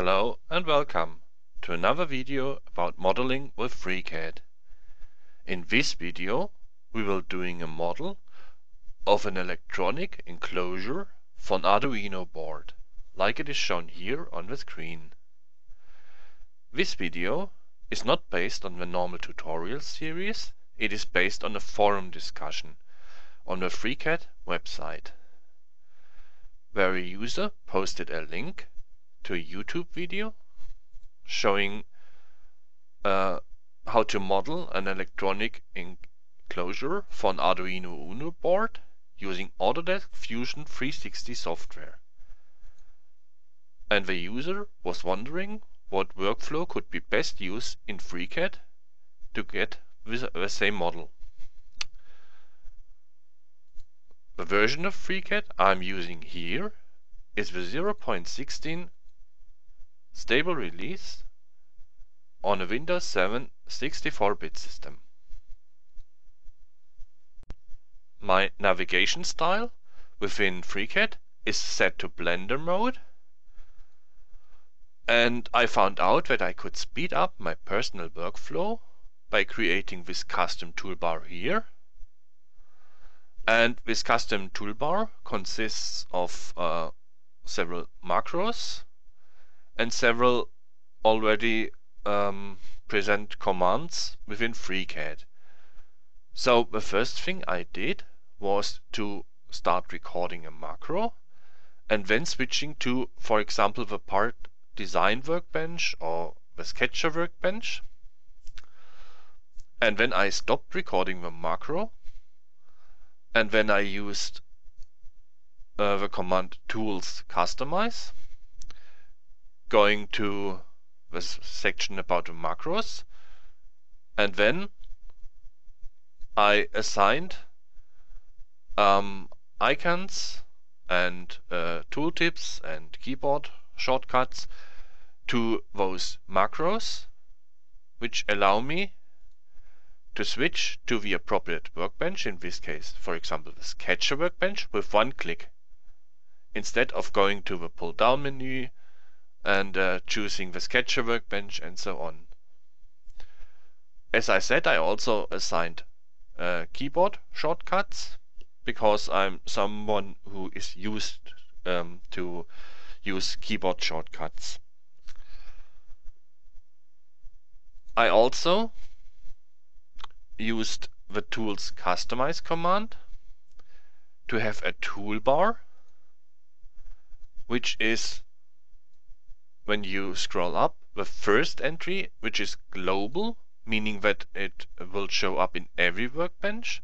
Hello and welcome to another video about modeling with FreeCAD. In this video we will doing a model of an electronic enclosure for an Arduino board, like it is shown here on the screen. This video is not based on the normal tutorial series, it is based on a forum discussion on the FreeCAD website, where a user posted a link to a YouTube video showing uh, how to model an electronic enclosure for an Arduino Uno board using Autodesk Fusion 360 software. And the user was wondering what workflow could be best used in FreeCAD to get the same model. The version of FreeCAD I'm using here is the 0.16 stable release on a Windows 7 64-bit system. My navigation style within FreeCAD is set to Blender mode and I found out that I could speed up my personal workflow by creating this custom toolbar here and this custom toolbar consists of uh, several macros and several already um, present commands within FreeCAD. So the first thing I did was to start recording a macro and then switching to, for example, the part design workbench or the sketcher workbench. And then I stopped recording the macro and then I used uh, the command tools customize going to this section about the macros. And then I assigned um, icons and uh, tooltips and keyboard shortcuts to those macros which allow me to switch to the appropriate workbench, in this case for example the Sketcher workbench with one click. Instead of going to the pull down menu and uh, choosing the Sketcher workbench and so on. As I said, I also assigned uh, keyboard shortcuts because I'm someone who is used um, to use keyboard shortcuts. I also used the tools customize command to have a toolbar which is when you scroll up, the first entry, which is global, meaning that it will show up in every workbench.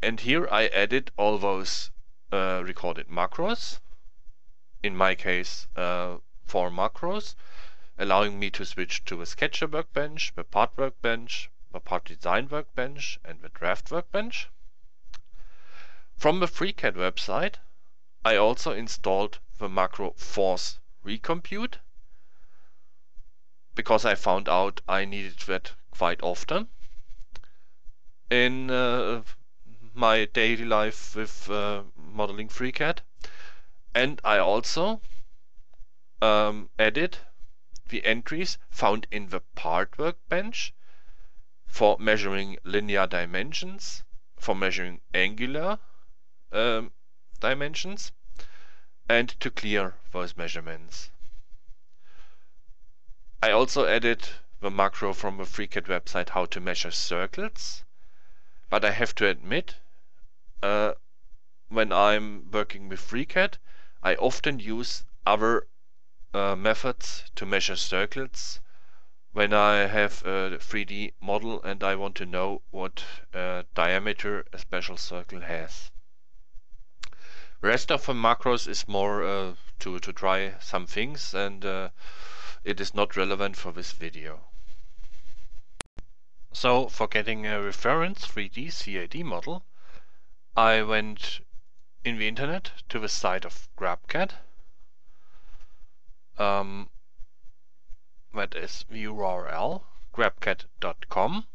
And here I added all those uh, recorded macros, in my case uh, four macros, allowing me to switch to the Sketcher workbench, the part workbench, the part design workbench, and the draft workbench. From the FreeCAD website, I also installed the macro force recompute because I found out I needed that quite often in uh, my daily life with uh, modeling FreeCAD. And I also um, added the entries found in the part workbench for measuring linear dimensions, for measuring angular um, dimensions and to clear those measurements. I also added the macro from the FreeCAD website how to measure circles, but I have to admit, uh, when I'm working with FreeCAD, I often use other uh, methods to measure circles when I have a 3D model and I want to know what uh, diameter a special circle has. Rest of the macros is more uh, to, to try some things and uh, it is not relevant for this video. So for getting a reference 3D CAD model I went in the internet to the site of GrabCAD um, that is the URL grabcad.com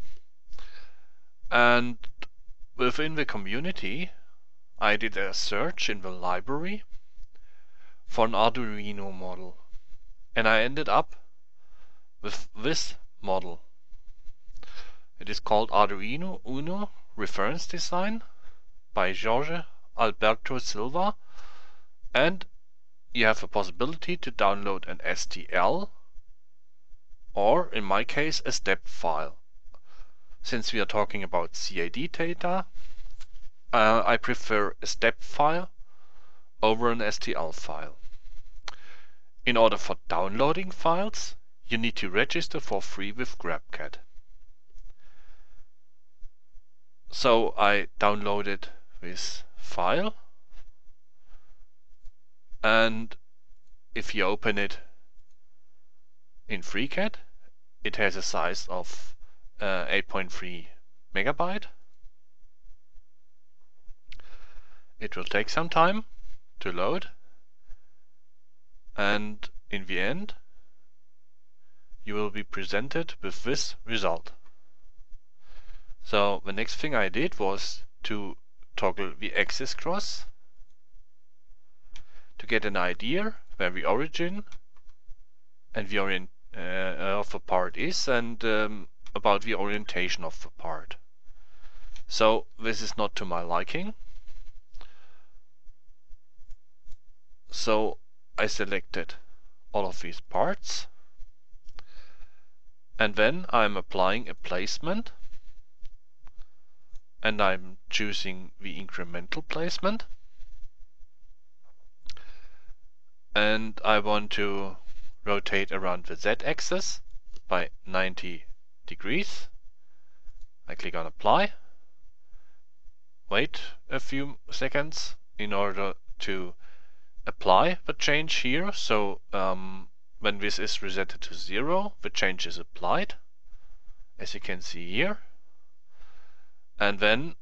and within the community I did a search in the library for an Arduino model. And I ended up with this model. It is called Arduino Uno Reference Design by Jorge Alberto Silva and you have a possibility to download an STL or in my case a step file. Since we are talking about CAD data, uh, I prefer a step file over an STL file. In order for downloading files, you need to register for free with GrabCAD. So I downloaded this file and if you open it in FreeCAD it has a size of uh, 8.3 megabyte it will take some time to load and in the end you will be presented with this result so the next thing I did was to toggle the axis cross to get an idea where the origin and the orient uh, of a part is and um, about the orientation of the part. So this is not to my liking. So I selected all of these parts. And then I'm applying a placement. And I'm choosing the incremental placement. And I want to rotate around the z-axis by 90 degrees. I click on apply. Wait a few seconds in order to apply the change here. So um, when this is resetted to zero the change is applied as you can see here. And then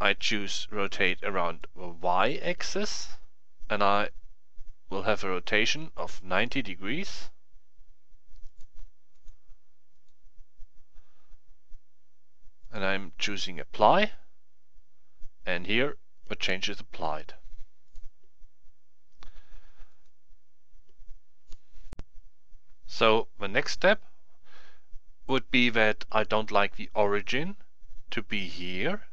I choose rotate around the y-axis and I will have a rotation of 90 degrees. And I'm choosing apply. And here the change is applied. So the next step would be that I don't like the origin to be here.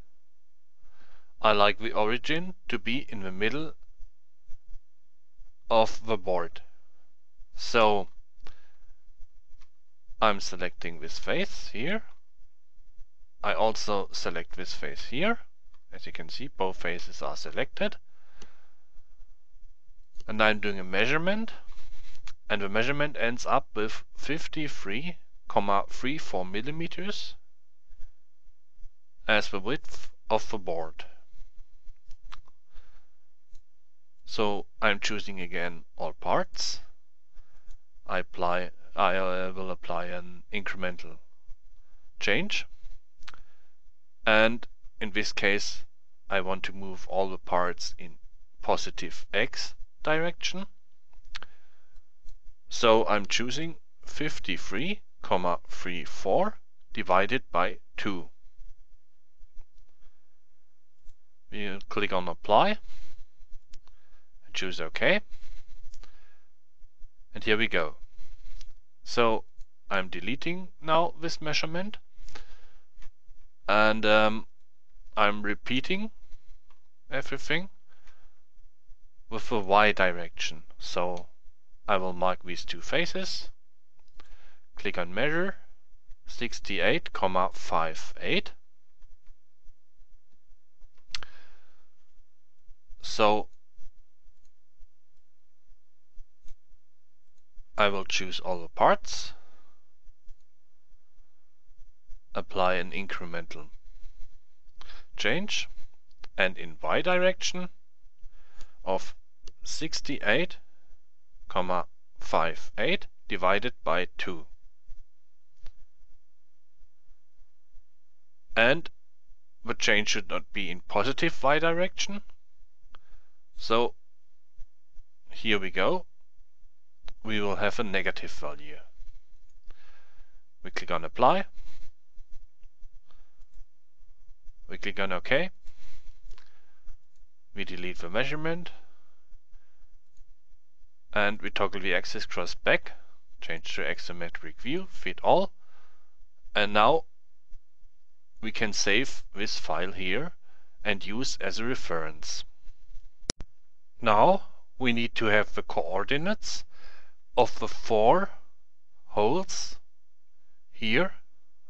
I like the origin to be in the middle of the board. So I'm selecting this face here. I also select this face here. As you can see, both faces are selected. And I'm doing a measurement. And the measurement ends up with 53,34 millimeters as the width of the board. So I'm choosing again all parts. I apply I uh, will apply an incremental change and in this case I want to move all the parts in positive x direction so I'm choosing 53,34 divided by 2 we click on apply. Choose OK. And here we go. So I'm deleting now this measurement. And um, I'm repeating everything with the y direction. So I will mark these two faces. Click on measure 68,58 So I will choose all the parts, apply an incremental change, and in y direction of 68,58 divided by 2. And the change should not be in positive y direction, so here we go. We will have a negative value. We click on apply. We click on OK. We delete the measurement. And we toggle the axis cross back, change to axisymmetric view, fit all, and now we can save this file here and use as a reference. Now we need to have the coordinates of the four holes here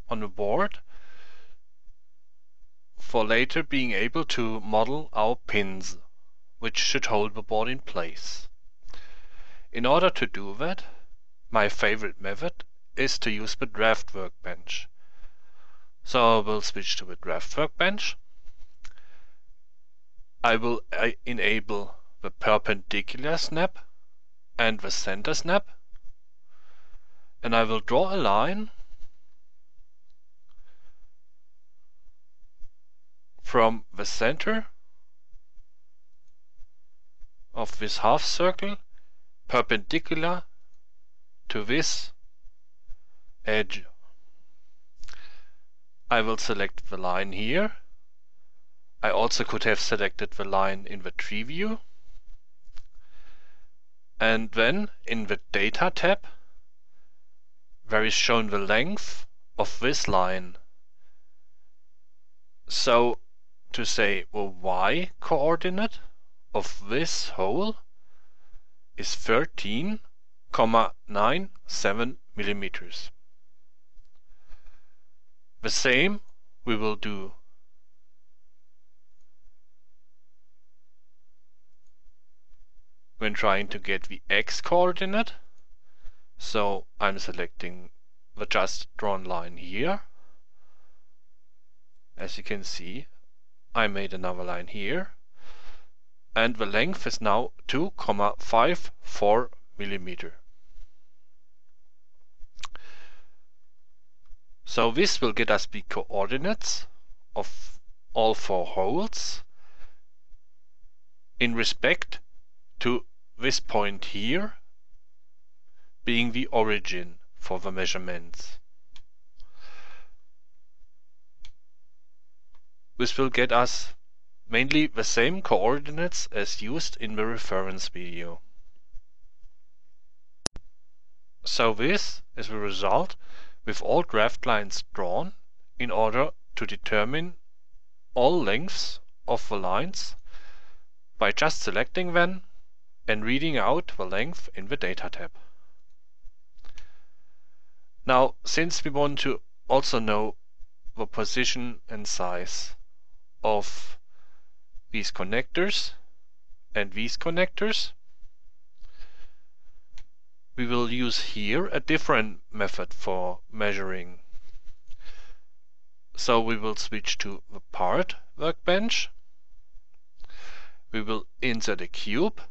on the board for later being able to model our pins which should hold the board in place. In order to do that, my favorite method is to use the draft workbench. So I will switch to the draft workbench. I will uh, enable the perpendicular snap and the center snap and I will draw a line from the center of this half circle perpendicular to this edge. I will select the line here. I also could have selected the line in the tree view. And then in the data tab there is shown the length of this line. So to say the y coordinate of this hole is 13,97 millimeters. The same we will do when trying to get the x coordinate. So I'm selecting the just drawn line here. As you can see, I made another line here and the length is now 2,54 millimeter. So this will get us the coordinates of all four holes in respect to this point here being the origin for the measurements. This will get us mainly the same coordinates as used in the reference video. So this is the result with all draft lines drawn in order to determine all lengths of the lines by just selecting them and reading out the length in the data tab. Now since we want to also know the position and size of these connectors and these connectors. We will use here a different method for measuring. So we will switch to the part workbench. We will insert a cube.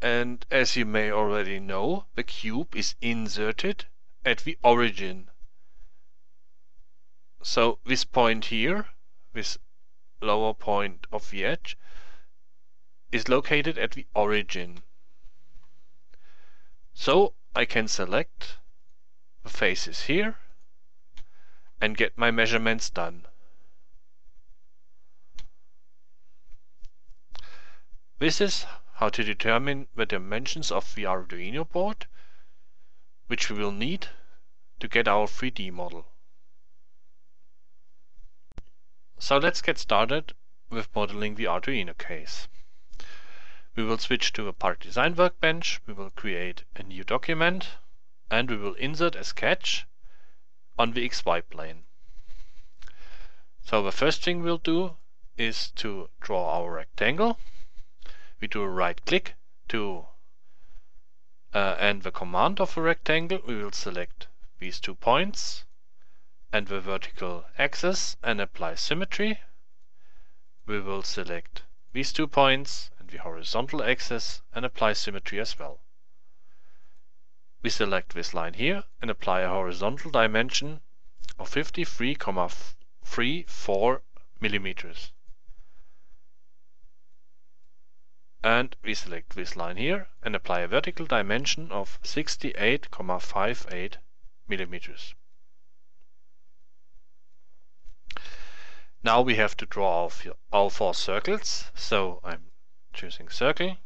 And as you may already know, the cube is inserted at the origin. So this point here, this lower point of the edge is located at the origin. So I can select the faces here and get my measurements done. This is how to determine the dimensions of the Arduino board which we will need to get our 3D model. So let's get started with modeling the Arduino case. We will switch to a part design workbench, we will create a new document, and we will insert a sketch on the XY plane. So the first thing we'll do is to draw our rectangle. We do a right click to uh, and the command of a rectangle. We will select these two points and the vertical axis and apply symmetry. We will select these two points and the horizontal axis and apply symmetry as well. We select this line here and apply a horizontal dimension of 53,34 millimeters. And we select this line here and apply a vertical dimension of 68,58 millimeters. Now we have to draw all, four circles. So I'm choosing circle,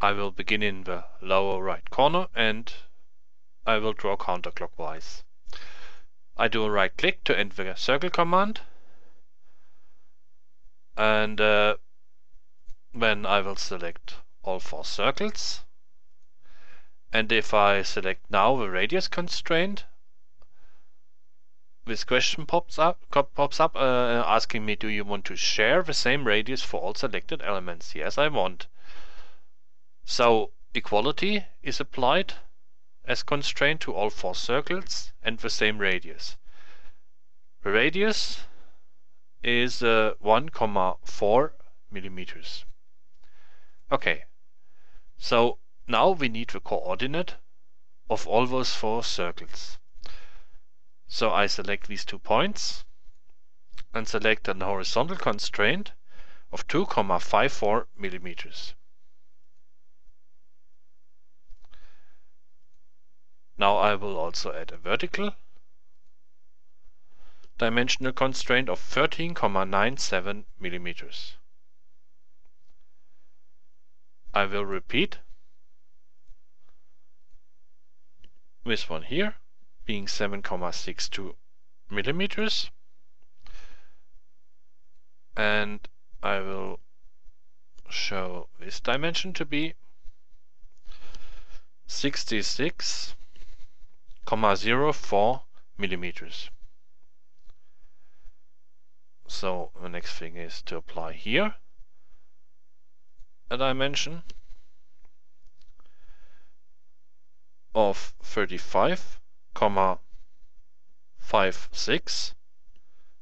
I will begin in the lower right corner and I will draw counterclockwise. I do a right click to enter the circle command and uh, then I will select all four circles and if I select now the radius constraint this question pops up pops up uh, asking me do you want to share the same radius for all selected elements yes I want so equality is applied as constraint to all four circles and the same radius. The radius is uh, 1,4 millimeters. Okay, so now we need the coordinate of all those four circles. So I select these two points and select an horizontal constraint of 2,54 millimeters. Now I will also add a vertical dimensional constraint of 13,97 millimeters. I will repeat this one here being 7,62 millimeters and I will show this dimension to be 66 0.04 millimeters. So the next thing is to apply here a dimension of 35,56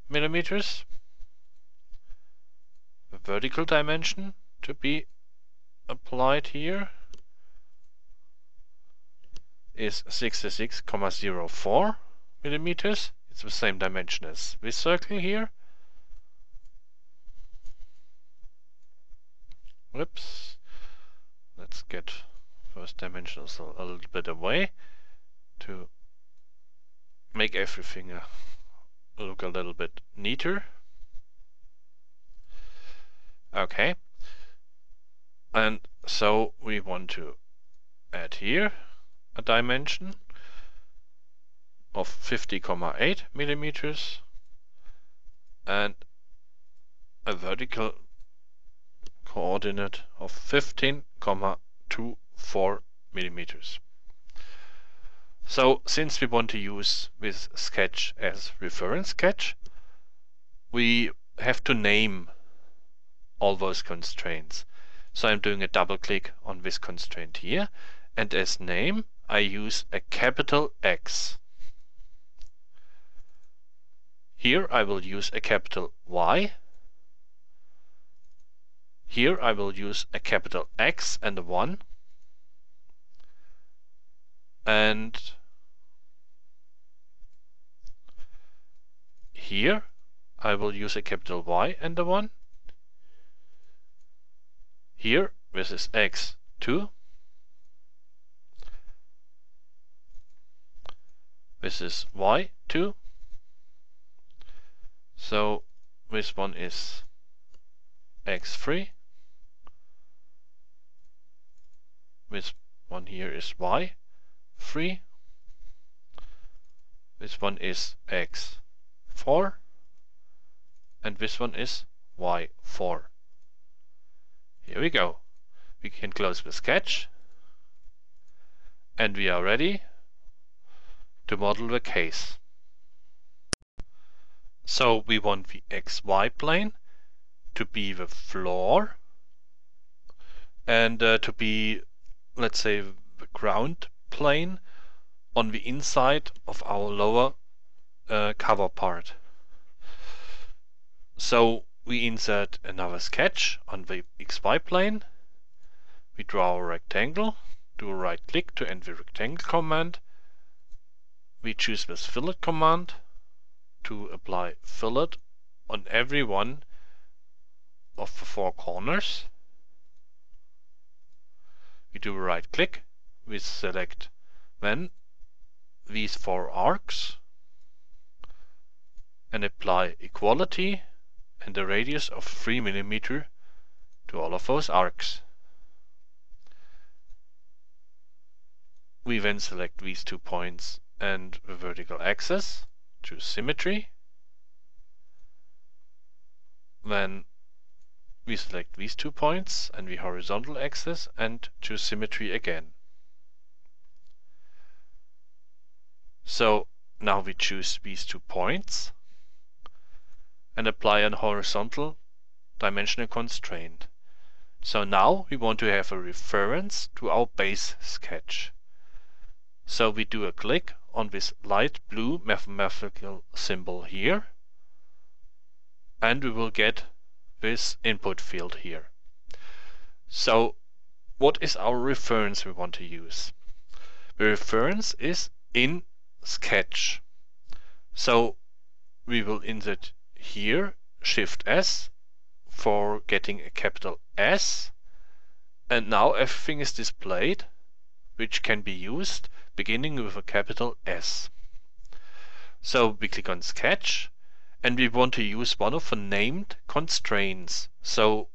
millimeters. The vertical dimension to be applied here is 66,04 millimeters. It's the same dimension as this circle here. Whoops. Let's get first dimensions a, little bit away to make everything uh, look a little bit neater. Okay. And so we want to add here a dimension of 50,8 millimeters and a vertical coordinate of 15,24 millimeters. So since we want to use this sketch as reference sketch, we have to name all those constraints. So I'm doing a double click on this constraint here and as name I use a capital X. Here I will use a capital Y. Here I will use a capital X and a 1. And here I will use a capital Y and a 1. Here this is X2 This is y2. So this one is x3. This one here is y3. This one is x4. And this one is y4. Here we go. We can close the sketch. And we are ready to model the case. So we want the xy plane to be the floor and uh, to be, let's say, the ground plane on the inside of our lower uh, cover part. So we insert another sketch on the xy plane. We draw a rectangle, do a right click to end the rectangle command, we choose this fillet command to apply fillet on every one of the four corners. We do a right click, we select then these four arcs and apply equality and a radius of 3 millimeter to all of those arcs. we then select these two points and the vertical axis, choose symmetry. Then we select these two points and the horizontal axis and choose symmetry again. So now we choose these two points and apply an horizontal dimensional constraint. So now we want to have a reference to our base sketch. So we do a click on this light blue mathematical symbol here and we will get this input field here. So what is our reference we want to use? The reference is in sketch. So we will insert here shift S for getting a capital S and now everything is displayed which can be used beginning with a capital S. So we click on Sketch and we want to use one of the named constraints. So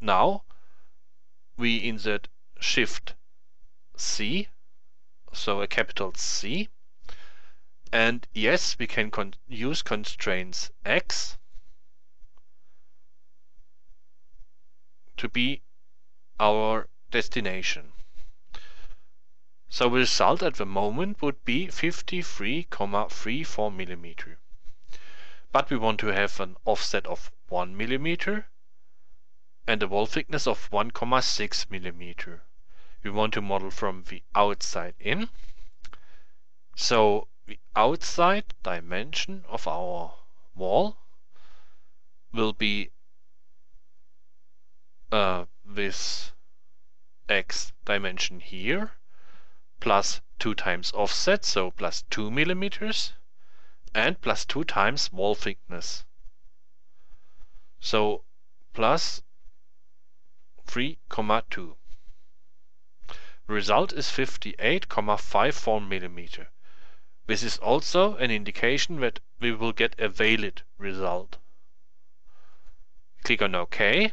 now we insert Shift C, so a capital C, and yes, we can con use constraints X to be our destination. So the result at the moment would be 53,34 millimeter. But we want to have an offset of 1 millimeter and a wall thickness of 1,6 millimeter. We want to model from the outside in. So the outside dimension of our wall will be uh, this x dimension here plus 2 times offset, so plus 2 millimeters, and plus 2 times wall thickness. So plus 3,2. Result is 58,54 millimeter. This is also an indication that we will get a valid result. Click on OK,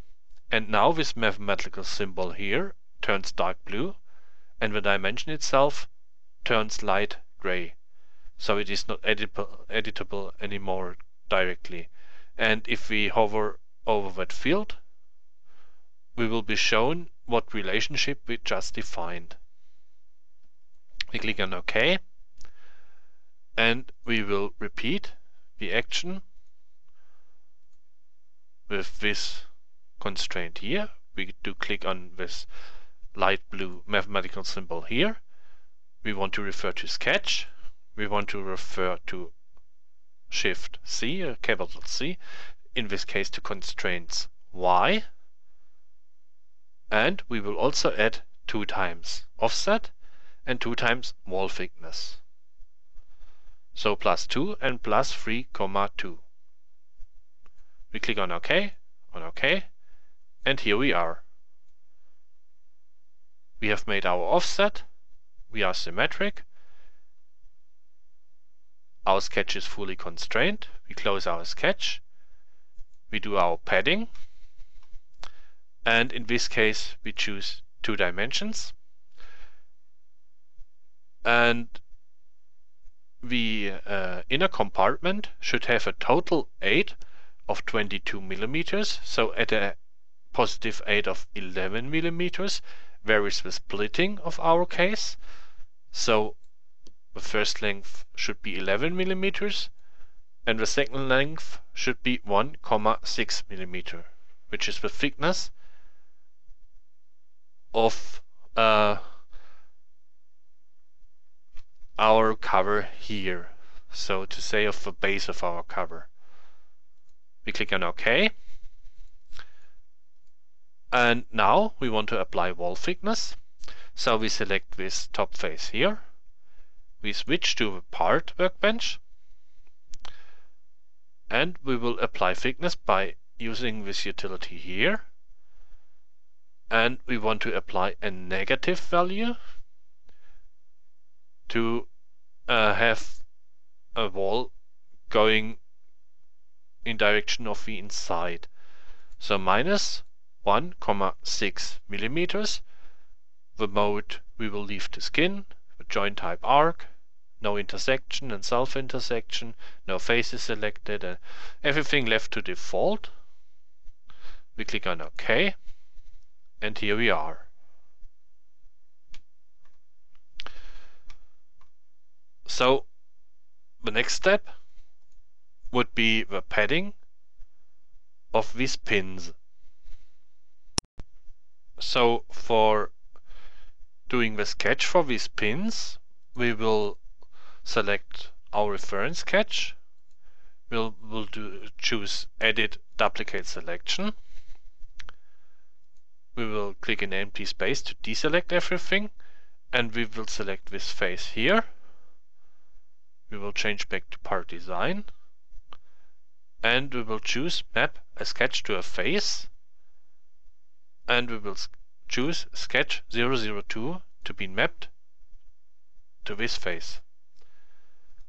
and now this mathematical symbol here turns dark blue and the dimension itself turns light gray. So it is not editable, editable anymore directly. And if we hover over that field, we will be shown what relationship we just defined. We click on OK and we will repeat the action with this constraint here. We do click on this light blue mathematical symbol here. We want to refer to sketch. We want to refer to Shift C, a capital C, in this case to constraints Y. And we will also add 2 times offset and 2 times wall thickness. So plus 2 and plus 3 comma 2. We click on OK, on OK, and here we are. We have made our offset. We are symmetric. Our sketch is fully constrained. We close our sketch. We do our padding. And in this case, we choose two dimensions. And the uh, inner compartment should have a total 8 of 22 millimeters. So at a positive 8 of 11 millimeters, varies the splitting of our case. So the first length should be 11 millimeters and the second length should be 1,6 millimeter, which is the thickness of uh, our cover here. So to say of the base of our cover. We click on OK. And now we want to apply wall thickness. So we select this top face here. We switch to the part workbench. And we will apply thickness by using this utility here. And we want to apply a negative value to uh, have a wall going in direction of the inside. So minus 1,6 millimeters. The mode we will leave to skin. The joint type arc, no intersection and self intersection, no faces selected, and everything left to default. We click on OK, and here we are. So the next step would be the padding of these pins. So for doing the sketch for these pins, we will select our reference sketch. We'll, we'll do, choose Edit Duplicate Selection. We will click in empty space to deselect everything and we will select this face here. We will change back to part design. And we will choose map a sketch to a face. And we will choose sketch 002 to be mapped to this face.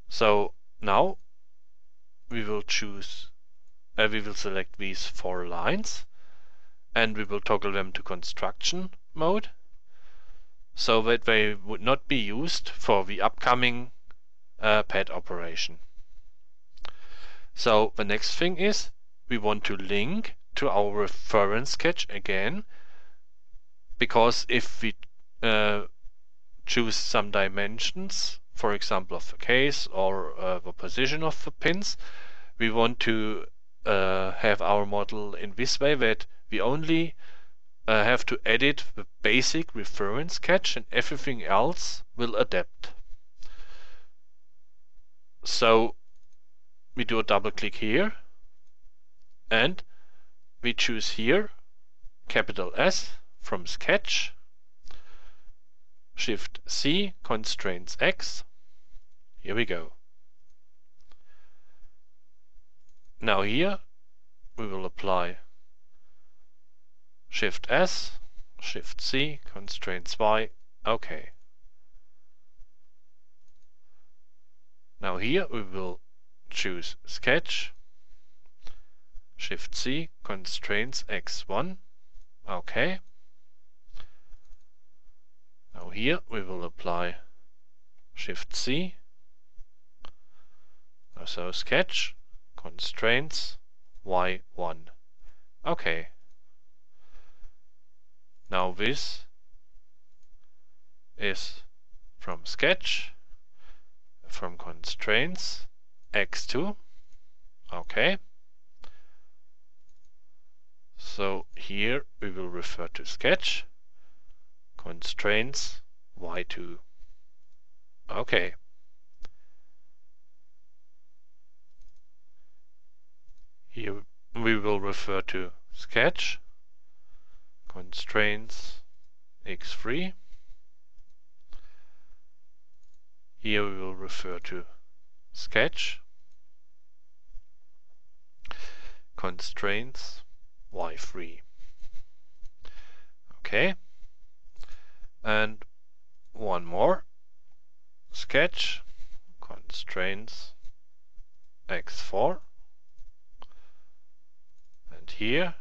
So now we will choose, uh, we will select these four lines. And we will toggle them to construction mode. So that they would not be used for the upcoming uh, pad operation. So the next thing is we want to link to our reference sketch again because if we uh, choose some dimensions for example of the case or uh, the position of the pins we want to uh, have our model in this way that we only uh, have to edit the basic reference sketch and everything else will adapt so we do a double click here and we choose here capital S from sketch shift C constraints X here we go. Now here we will apply shift S shift C constraints Y okay now here we will choose Sketch, Shift C, Constraints X1, OK. Now here we will apply Shift C, so Sketch, Constraints Y1, OK. Now this is from Sketch, from Constraints, x2 okay. So here we will refer to sketch constraints y2 okay. Here we will refer to sketch constraints x3 here we will refer to sketch constraints y3 okay. And one more. Sketch constraints x4 and here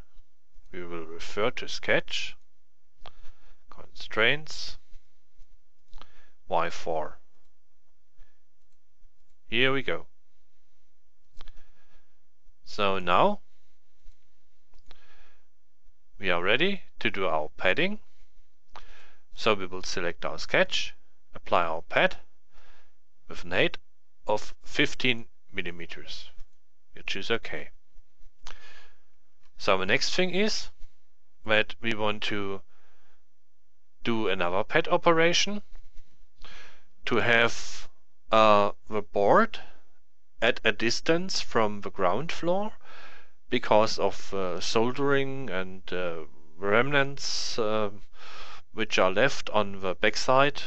we will refer to sketch constraints y4 here we go. So now we are ready to do our padding. So we will select our sketch, apply our pad with an height of 15 millimeters. You choose OK. So the next thing is that we want to do another pad operation to have uh, the board at a distance from the ground floor because of uh, soldering and uh, remnants uh, which are left on the backside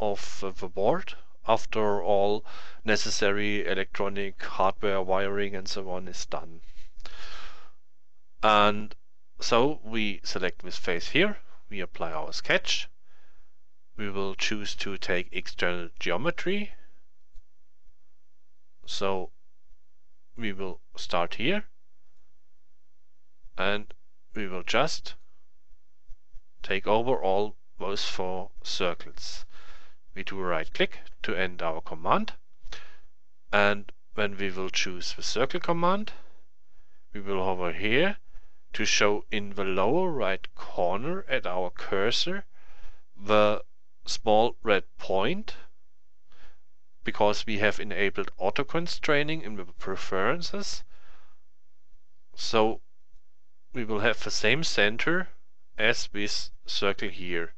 of the board after all necessary electronic hardware wiring and so on is done. And so we select this face here, we apply our sketch, we will choose to take external geometry so we will start here and we will just take over all those four circles. we do a right click to end our command and when we will choose the circle command we will hover here to show in the lower right corner at our cursor the small red point because we have enabled auto constraining in the preferences. So we will have the same center as this circle here.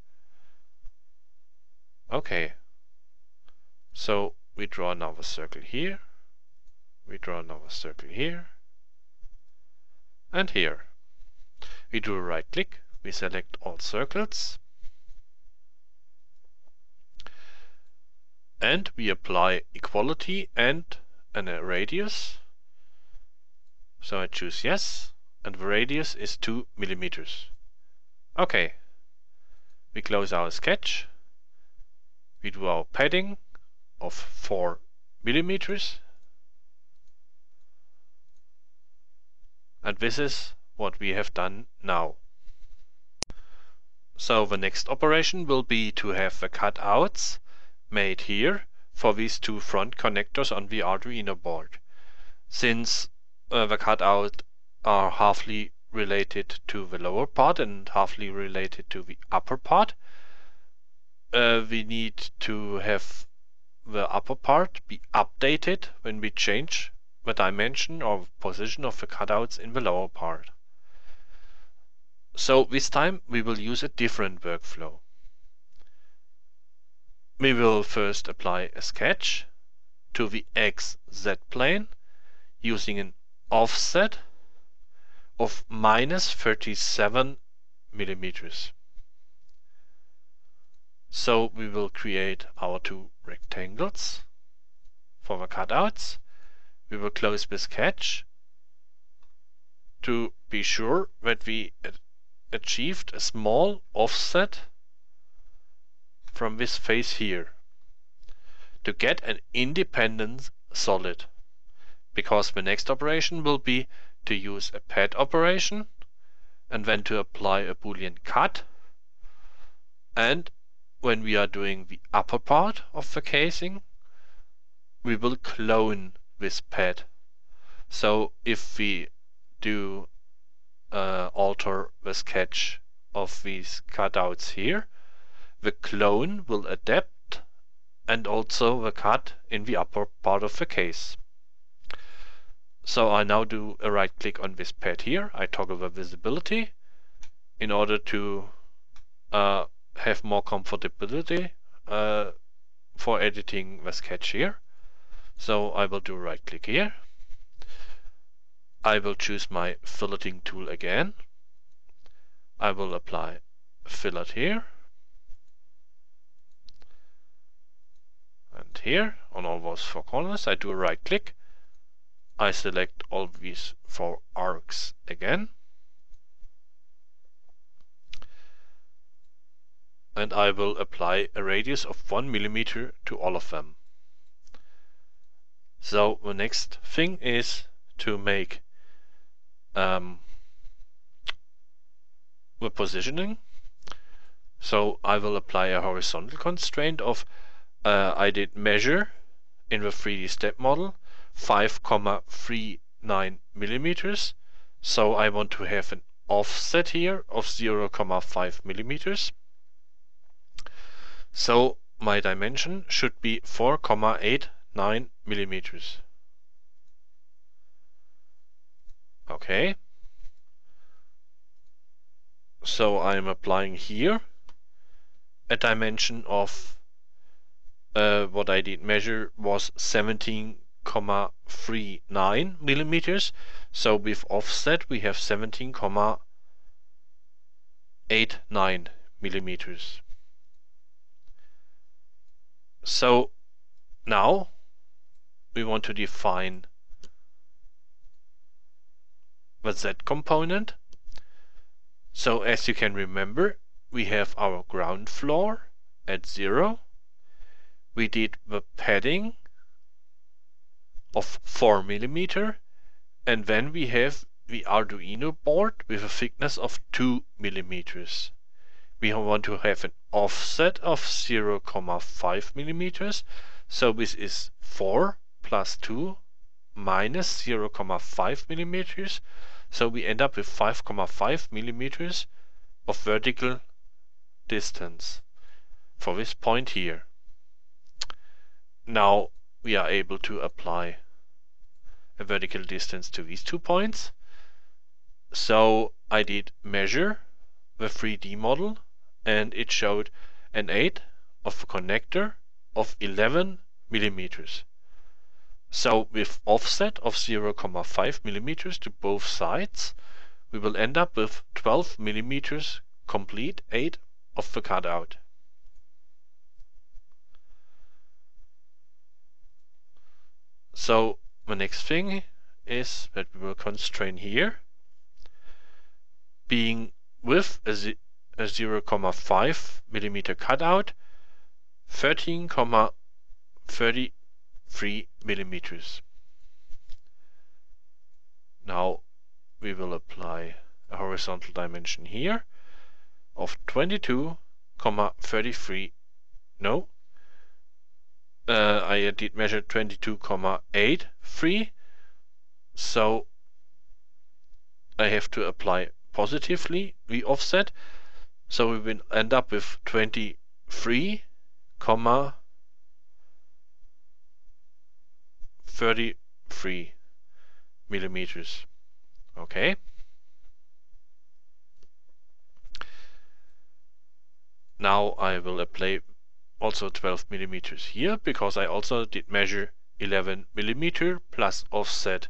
Okay. So we draw another circle here. We draw another circle here. And here. We do a right click. We select all circles and we apply equality and a radius. So I choose yes and the radius is 2 millimeters. Okay. We close our sketch. We do our padding of 4 millimeters. And this is what we have done now. So the next operation will be to have the cutouts made here for these two front connectors on the Arduino board. Since uh, the cutout are halfly related to the lower part and halfly related to the upper part, uh, we need to have the upper part be updated when we change the dimension or position of the cutouts in the lower part. So this time we will use a different workflow. We will first apply a sketch to the XZ plane using an offset of minus 37 millimeters. So we will create our two rectangles for the cutouts. We will close the sketch to be sure that we achieved a small offset from this face here to get an independent solid because the next operation will be to use a pad operation and then to apply a boolean cut and when we are doing the upper part of the casing, we will clone this pad. So if we do uh, alter the sketch of these cutouts here, the clone will adapt and also the cut in the upper part of the case. So I now do a right click on this pad here, I toggle the visibility in order to uh, have more comfortability uh, for editing the sketch here. So I will do right click here. I will choose my filleting tool again. I will apply fillet here. Here on all those four corners I do a right click. I select all these four arcs again. and I will apply a radius of 1 millimeter to all of them. So the next thing is to make um, the positioning. So I will apply a horizontal constraint of uh, I did measure in the 3D step model 5,39 millimeters. So I want to have an offset here of 0,5 millimeters. So my dimension should be 4,89 millimeters. Okay. So I'm applying here a dimension of uh, what I did measure was 17,39 millimeters. So with offset we have 17,89 millimeters. So now we want to define the Z component. So as you can remember, we have our ground floor at zero. We did the padding of 4 millimeter and then we have the Arduino board with a thickness of 2 millimeters. we want to have an offset of 0, 0.5 millimeters. So this is 4 plus 2 minus 0, 0.5 millimeters. So we end up with 5.5 millimeters of vertical distance for this point here. Now we are able to apply a vertical distance to these two points. So I did measure the 3D model and it showed an 8 of a connector of 11 millimeters. So with offset of 0.5 millimeters to both sides, we will end up with 12 millimeters complete 8 of the cutout. So the next thing is that we will constrain here being with a, a 0.5 millimeter cutout 13,33 millimeters. Now we will apply a horizontal dimension here of 22,33 no uh, I did measure 22,83 so I have to apply positively the offset. So we will end up with 23 comma 33 millimeters. Okay. Now I will apply also 12 millimeters here because I also did measure 11 millimeter plus offset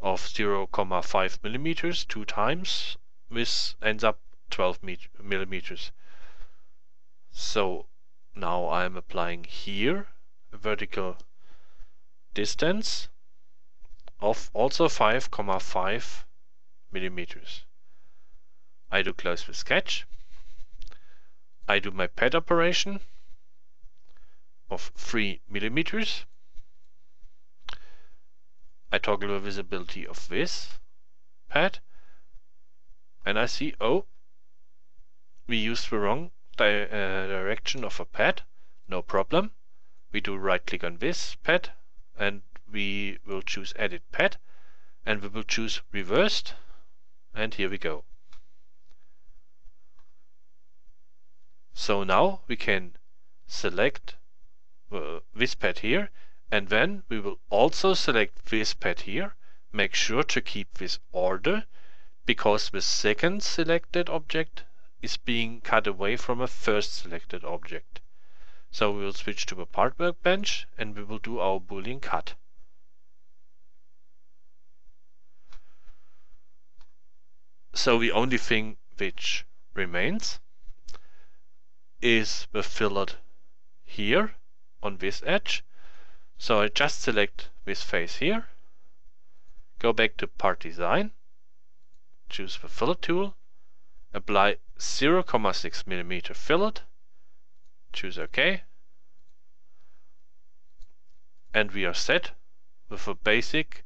of 0.5 millimeters two times. This ends up 12 millimeters. So now I am applying here a vertical distance of also 5,5 millimeters. I do close the sketch I do my pad operation of 3 millimeters. I toggle the visibility of this pad and I see, oh, we used the wrong di uh, direction of a pad. No problem. We do right click on this pad and we will choose edit pad and we will choose reversed and here we go. So now we can select uh, this pad here and then we will also select this pad here. Make sure to keep this order because the second selected object is being cut away from a first selected object. So we will switch to the part workbench and we will do our boolean cut. So the only thing which remains is the fillet here on this edge. So I just select this face here, go back to part design, choose the fillet tool, apply 0.6 millimeter fillet, choose OK, and we are set with a basic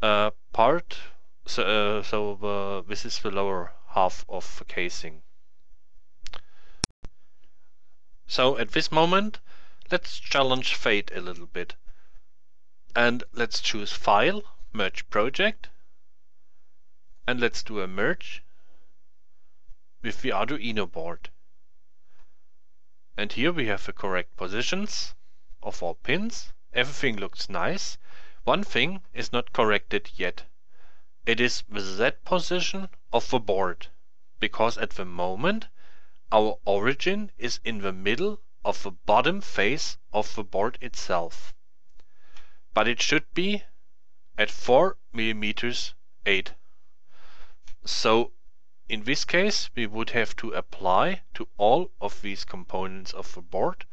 uh, part. So, uh, so this is the lower half of the casing. So at this moment, let's challenge fate a little bit. And let's choose File, Merge Project. And let's do a merge with the Arduino board. And here we have the correct positions of all pins. Everything looks nice. One thing is not corrected yet. It is the Z position of the board. Because at the moment our origin is in the middle of the bottom face of the board itself. But it should be at 4 millimeters 8. So in this case we would have to apply to all of these components of the board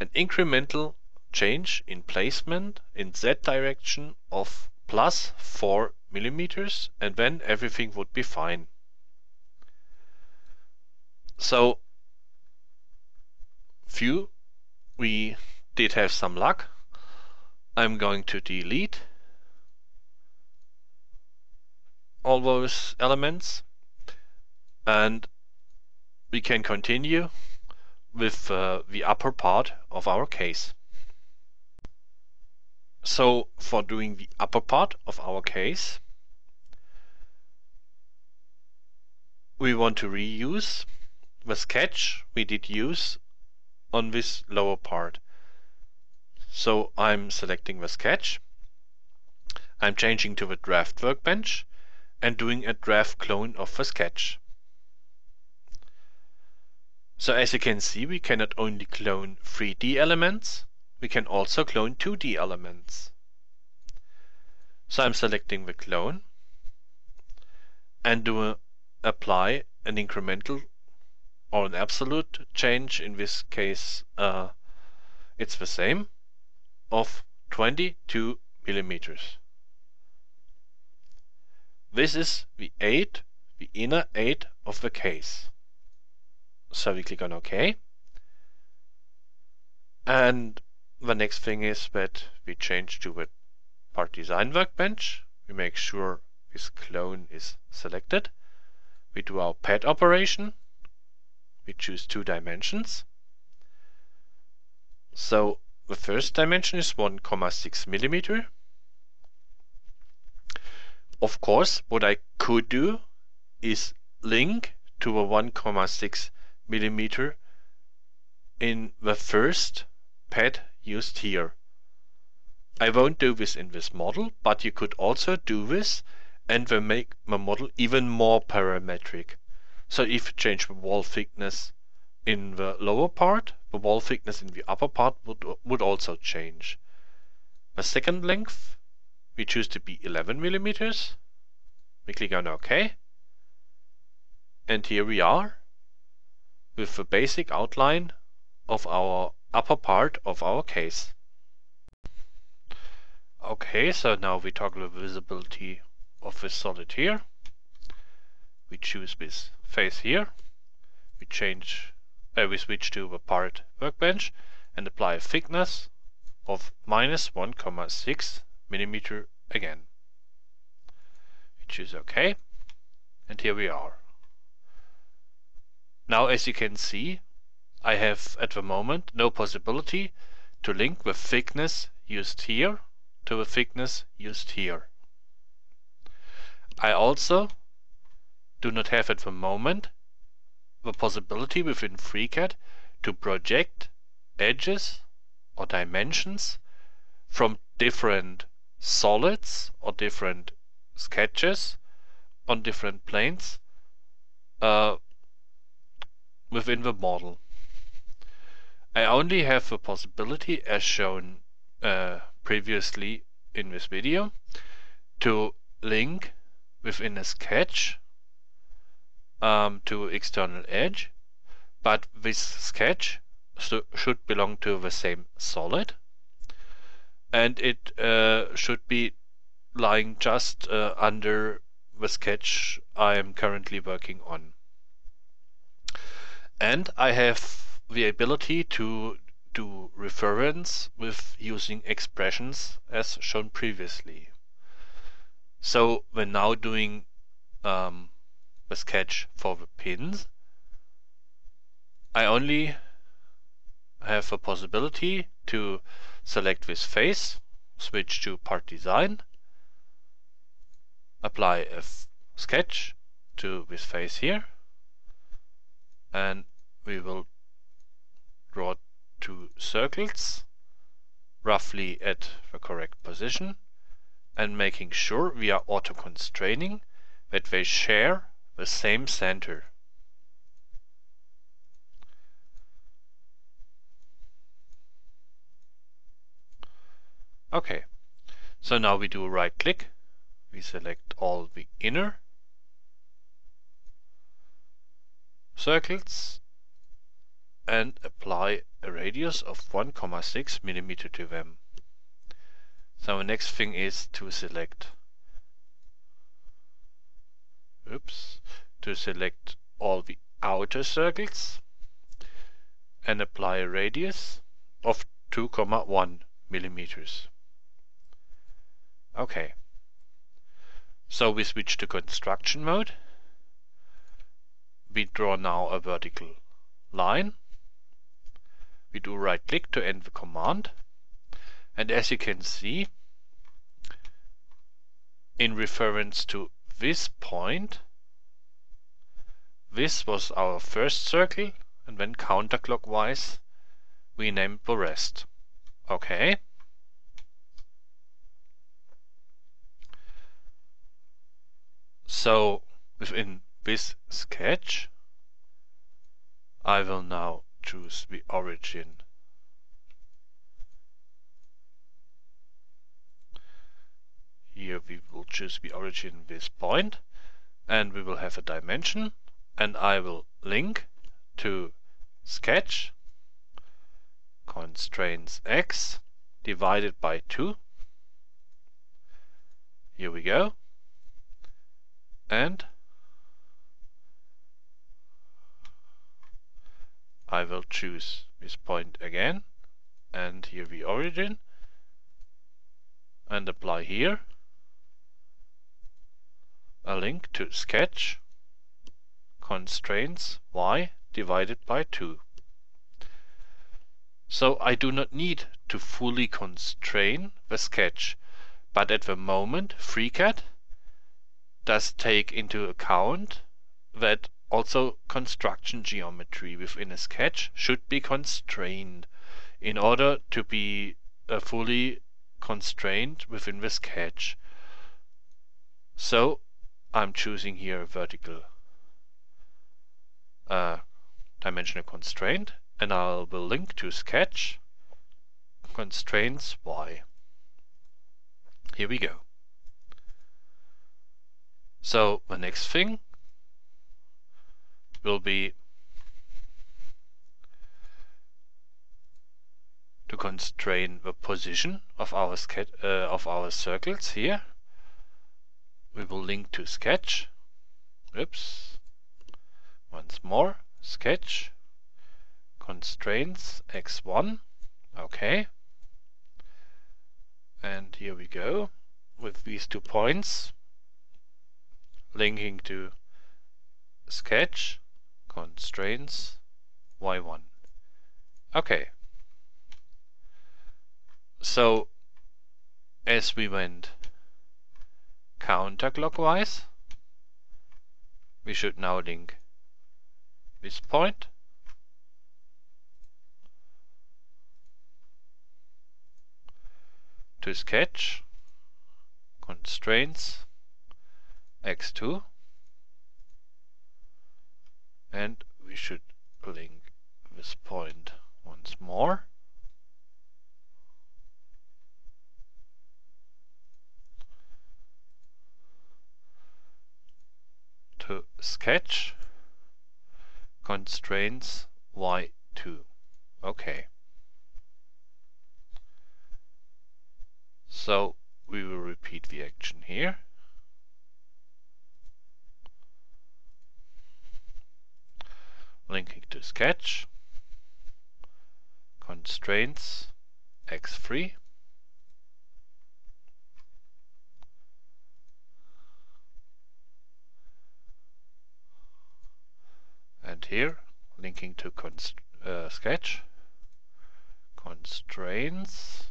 an incremental change in placement in Z direction of plus 4 millimeters and then everything would be fine. So phew we did have some luck. I'm going to delete all those elements and we can continue with uh, the upper part of our case. So for doing the upper part of our case, we want to reuse the sketch we did use on this lower part. So I'm selecting the sketch, I'm changing to the draft workbench and doing a draft clone of the sketch. So as you can see, we can not only clone 3D elements, we can also clone 2D elements. So I'm selecting the clone and do a, apply an incremental or an absolute change, in this case uh, it's the same, of 22 millimeters. This is the 8, the inner 8 of the case. So we click on OK. And the next thing is that we change to the part design workbench. We make sure this clone is selected. We do our pad operation. We choose two dimensions. So the first dimension is 1,6 millimeter. Of course, what I could do is link to a 1,6 millimeter in the first pad used here. I won't do this in this model, but you could also do this and then make the model even more parametric. So if you change the wall thickness in the lower part, the wall thickness in the upper part would, would also change. The second length we choose to be 11 millimeters. We click on OK. And here we are with the basic outline of our upper part of our case. Okay, so now we toggle the visibility of this solid here. We choose this face here. We change, uh, we switch to the part workbench and apply a thickness of minus 1,6 millimeter again. We choose OK, and here we are. Now as you can see, I have at the moment no possibility to link the thickness used here to the thickness used here. I also do not have at the moment the possibility within FreeCAD to project edges or dimensions from different solids or different sketches on different planes uh, within the model. I only have the possibility, as shown uh, previously in this video, to link within a sketch um, to external edge, but this sketch should belong to the same solid and it uh, should be lying just uh, under the sketch I am currently working on. And I have the ability to do reference with using expressions as shown previously. So when now doing um, the sketch for the pins, I only have a possibility to select this face, switch to part design, apply a sketch to this face here, and we will draw two circles roughly at the correct position and making sure we are auto constraining that they share the same center. Okay, so now we do a right click, we select all the inner circles and apply a radius of 1,6 millimeter to them. So the next thing is to select oops, to select all the outer circles and apply a radius of 2,1 millimeters. Okay. So we switch to construction mode. we draw now a vertical line. We do right click to end the command. And as you can see, in reference to this point, this was our first circle, and then counterclockwise we named the rest. Okay. So within this sketch, I will now choose the origin. Here we will choose the origin this point and we will have a dimension and I will link to sketch constraints x divided by 2. Here we go. And I will choose this point again and here the origin and apply here a link to sketch constraints y divided by 2. So I do not need to fully constrain the sketch, but at the moment FreeCAD does take into account that also, construction geometry within a sketch should be constrained in order to be uh, fully constrained within the sketch. So I'm choosing here a vertical uh, dimensional constraint and I will link to sketch constraints y. Here we go. So the next thing will be to constrain the position of our uh, of our circles here. We will link to sketch. Oops. Once more, sketch constraints x1. Okay. And here we go with these two points linking to sketch constraints y1. Okay. So as we went counterclockwise, we should now link this point. To sketch constraints x2 and we should link this point once more to sketch constraints y2 okay. So we will repeat the action here. Linking to sketch, constraints, x3, and here linking to const uh, sketch, constraints,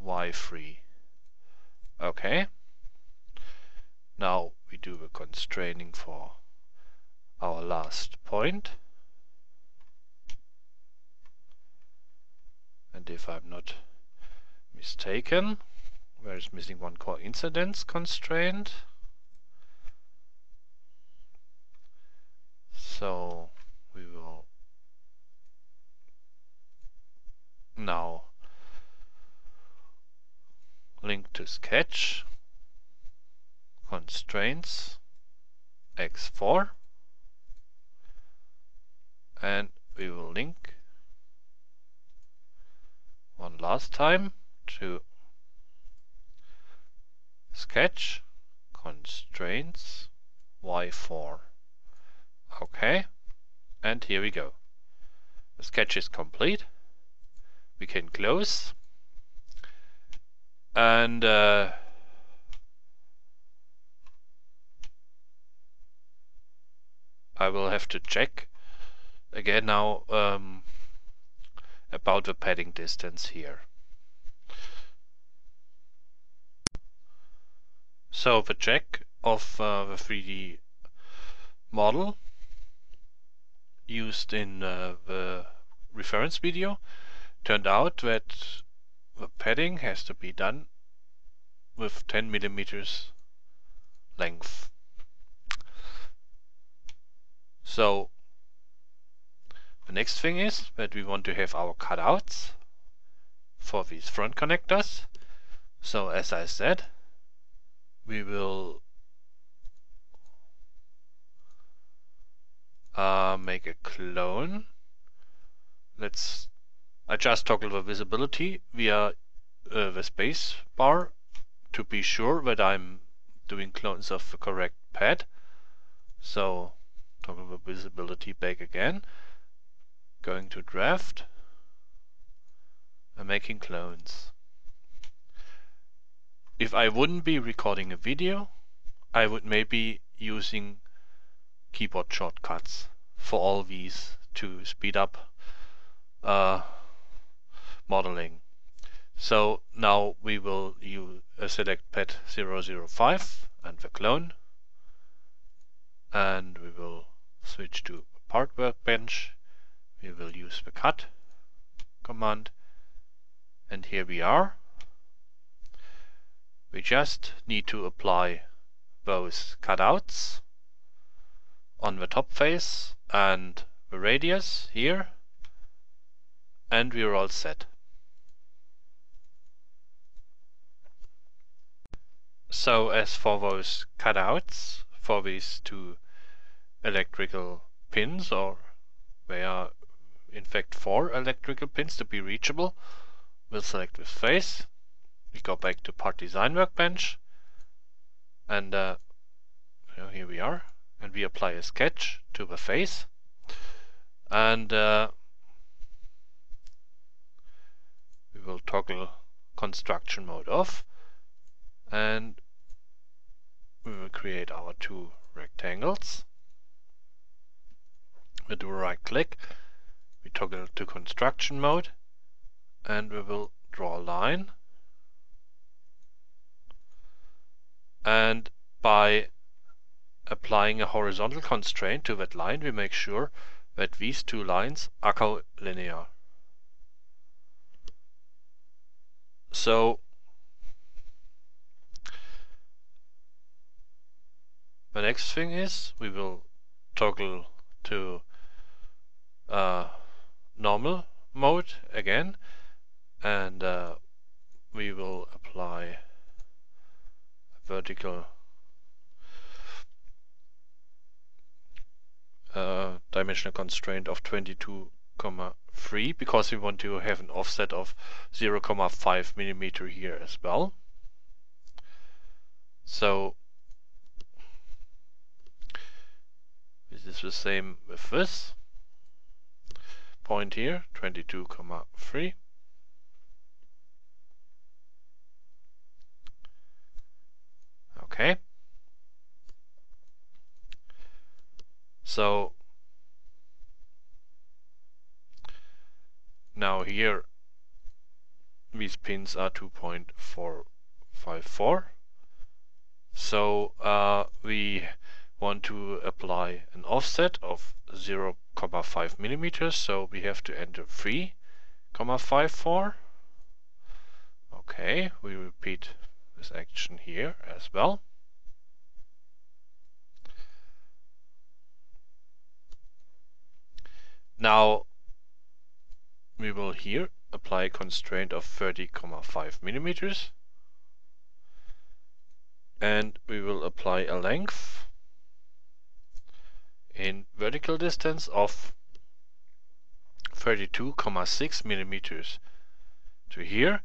y3. Okay. Now we do the constraining for our last point. And if I'm not mistaken, there is missing one coincidence constraint. So we will now link sketch constraints x4 and we will link one last time to sketch constraints y4 okay and here we go. The sketch is complete. We can close and uh, I will have to check again now um, about the padding distance here. So the check of uh, the 3D model used in uh, the reference video turned out that the padding has to be done with 10 millimeters length. So the next thing is that we want to have our cutouts for these front connectors. So as I said, we will uh, make a clone. Let's I just toggle the visibility via uh, the space bar to be sure that I'm doing clones of the correct pad. So toggle the visibility back again, going to draft and making clones. If I wouldn't be recording a video, I would maybe using keyboard shortcuts for all these to speed up uh, modeling. So now we will use, uh, select pet 005 and the clone and we will switch to part workbench. We will use the cut command and here we are we just need to apply those cutouts on the top face and the radius here and we're all set. So as for those cutouts for these two electrical pins or they are in fact four electrical pins to be reachable, we'll select this face. We go back to part design workbench and uh, here we are and we apply a sketch to the face. And uh, we will toggle construction mode off and we will create our two rectangles. We do a right click. We toggle to construction mode. And we will draw a line. And by applying a horizontal constraint to that line we make sure that these two lines are collinear. So the next thing is we will toggle to uh, normal mode again and uh, we will apply a vertical uh, dimensional constraint of 22,3 because we want to have an offset of 0 comma 5 millimeter here as well. So this is the same with this point here 22 comma 3 Okay. So now here these pins are 2.454 so uh, we want to apply an offset of 0, 0.5 millimeters so we have to enter 3,54 okay we repeat this action here as well. Now we will here apply a constraint of 30,5 millimeters and we will apply a length in vertical distance of 32,6 millimeters to here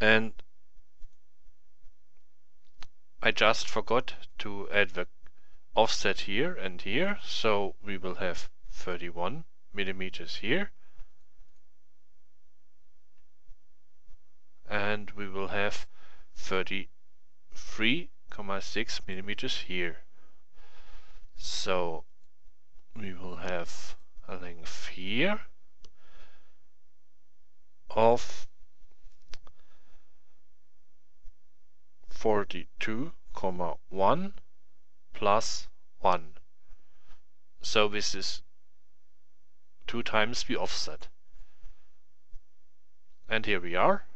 and I just forgot to add the offset here and here, so we will have 31 millimeters here. And we will have 33,6 millimeters here. So we will have a length here of 42 comma 1 plus 1 so this is two times the offset. And here we are.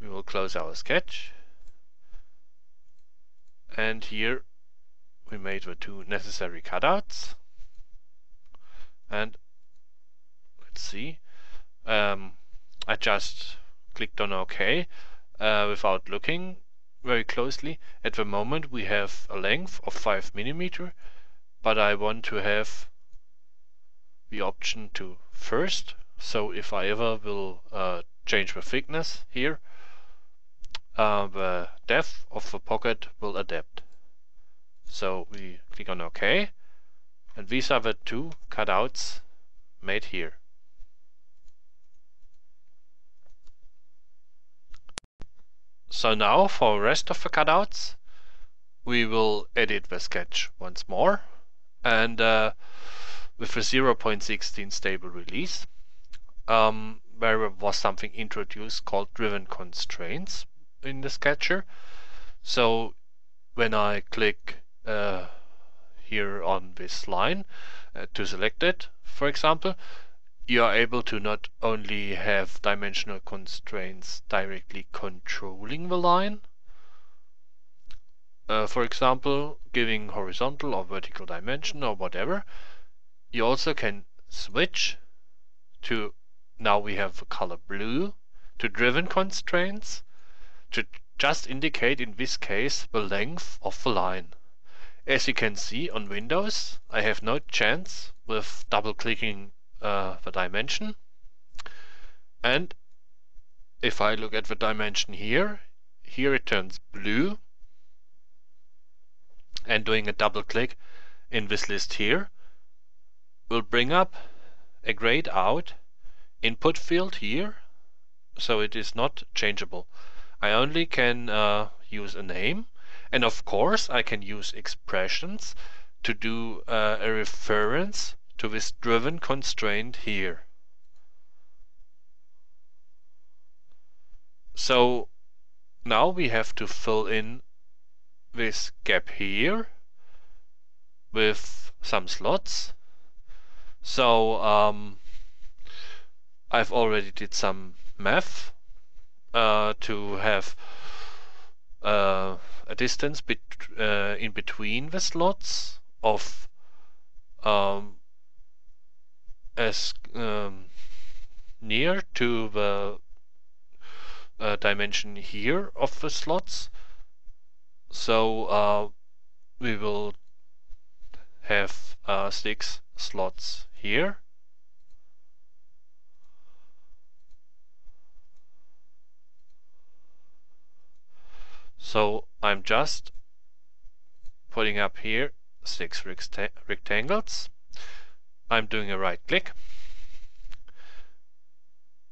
We will close our sketch. And here we made the two necessary cutouts. And let's see um, I just clicked on OK uh, without looking very closely. At the moment we have a length of 5 millimeter but I want to have the option to first. So if I ever will uh, change the thickness here uh, the depth of the pocket will adapt. So we click on OK and these are the two cutouts made here. So now for the rest of the cutouts we will edit the sketch once more and uh, with a 0.16 stable release um, there was something introduced called driven constraints in the sketcher. So when I click uh, here on this line uh, to select it, for example, you are able to not only have dimensional constraints directly controlling the line, uh, for example, giving horizontal or vertical dimension or whatever, you also can switch to, now we have the color blue, to driven constraints, to just indicate in this case the length of the line. As you can see on Windows, I have no chance with double clicking uh, the dimension. And if I look at the dimension here, here it turns blue. And doing a double click in this list here will bring up a grayed out input field here, so it is not changeable. I only can uh, use a name and of course I can use expressions to do uh, a reference to this driven constraint here. So now we have to fill in this gap here with some slots. So um, I've already did some math uh, to have uh, a distance bet uh, in between the slots of um, as um, near to the uh, dimension here of the slots. So uh, we will have uh, six slots here So I'm just putting up here six rectangles. I'm doing a right click.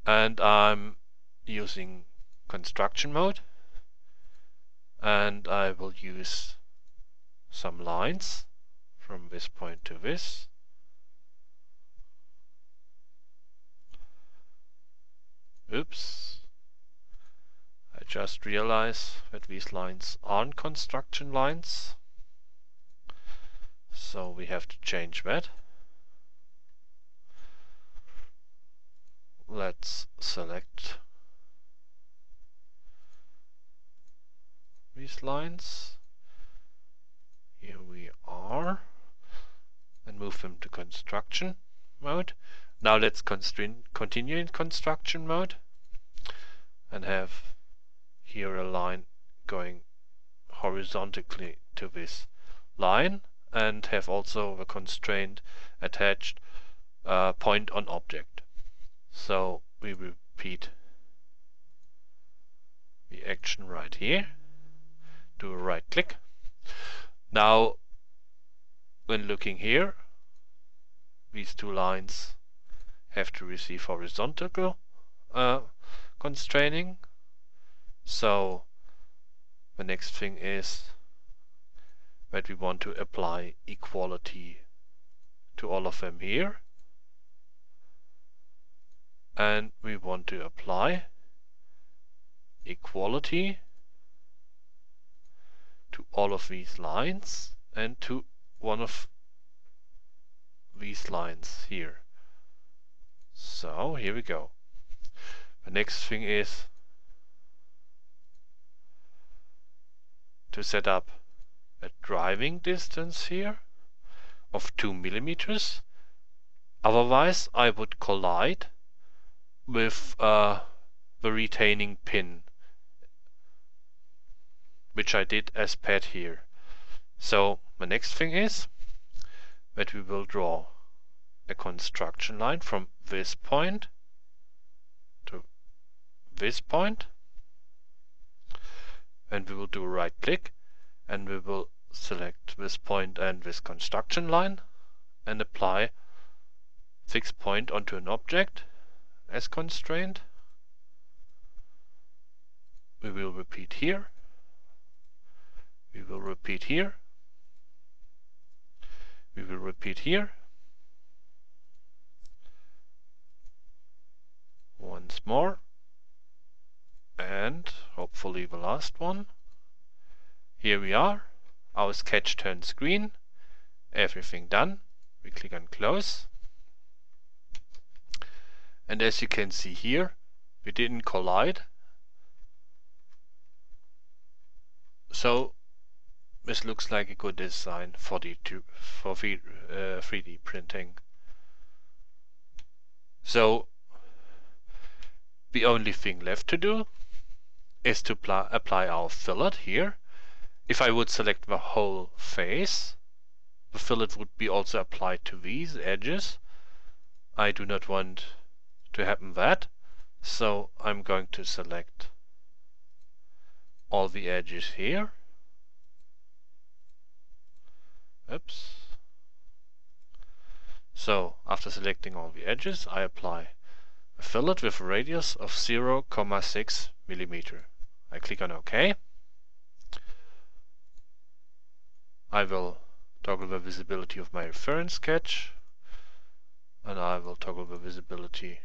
And I'm using construction mode. And I will use some lines from this point to this. Oops just realize that these lines aren't construction lines. So we have to change that. Let's select these lines. Here we are. And move them to construction mode. Now let's continue in construction mode and have here a line going horizontally to this line and have also the constraint attached uh, point on object. So we repeat the action right here, do a right click. Now when looking here, these two lines have to receive horizontal uh, constraining so the next thing is that we want to apply equality to all of them here and we want to apply equality to all of these lines and to one of these lines here. So here we go. The next thing is to set up a driving distance here of 2 millimeters. Otherwise I would collide with uh, the retaining pin which I did as pad here. So the next thing is that we will draw a construction line from this point to this point and we will do right click and we will select this point and this construction line and apply fixed point onto an object as constraint. We will repeat here. We will repeat here. We will repeat here. Once more. Hopefully the last one. Here we are. Our sketch turns green. Everything done. We click on close. And as you can see here, we didn't collide. So this looks like a good design for the for uh, 3D printing. So the only thing left to do is to apply our fillet here. If I would select the whole face, the fillet would be also applied to these edges. I do not want to happen that, so I'm going to select all the edges here. Oops. So after selecting all the edges, I apply a fillet with a radius of 0,6 millimeter. I click on OK. I will toggle the visibility of my reference sketch and I will toggle the visibility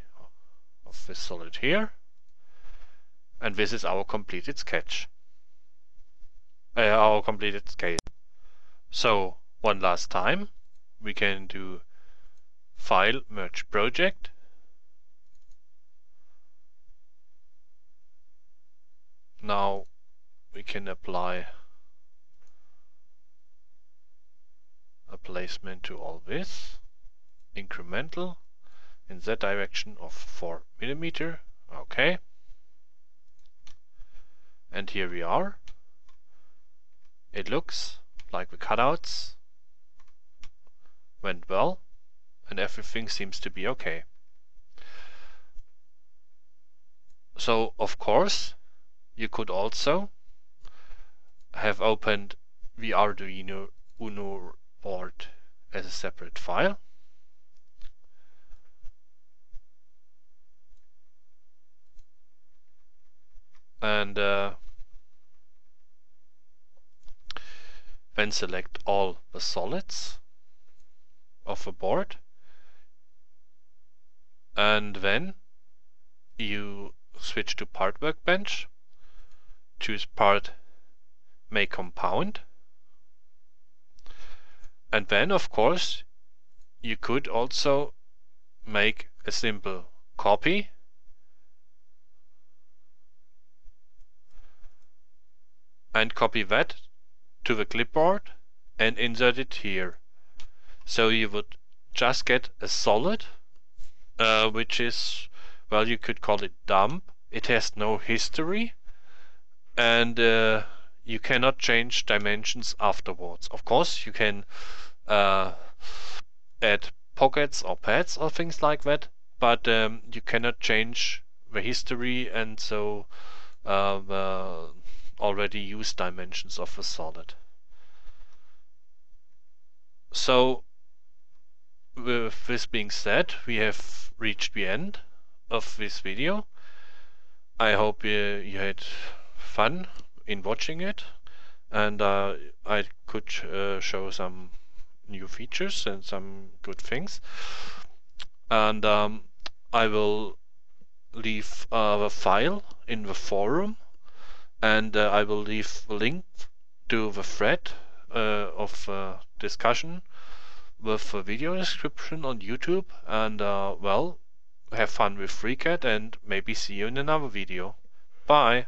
of this solid here. And this is our completed sketch. Uh, our completed scale. So one last time we can do file merge project now we can apply a placement to all this incremental in that direction of 4 millimeter okay? And here we are. It looks like the cutouts went well and everything seems to be okay. So of course you could also have opened the Arduino Uno board as a separate file. And uh, then select all the solids of the board and then you switch to part workbench choose part make compound and then of course you could also make a simple copy and copy that to the clipboard and insert it here. So you would just get a solid, uh, which is, well, you could call it dump. It has no history and uh, you cannot change dimensions afterwards. Of course, you can uh, add pockets or pads or things like that, but um, you cannot change the history and so uh, the already used dimensions of the solid. So with this being said, we have reached the end of this video. I hope you, you had fun in watching it and uh, I could uh, show some new features and some good things. And um, I will leave uh, a file in the forum and uh, I will leave a link to the thread uh, of uh, discussion with a video description on YouTube and well have fun with FreeCAD and maybe see you in another video. Bye!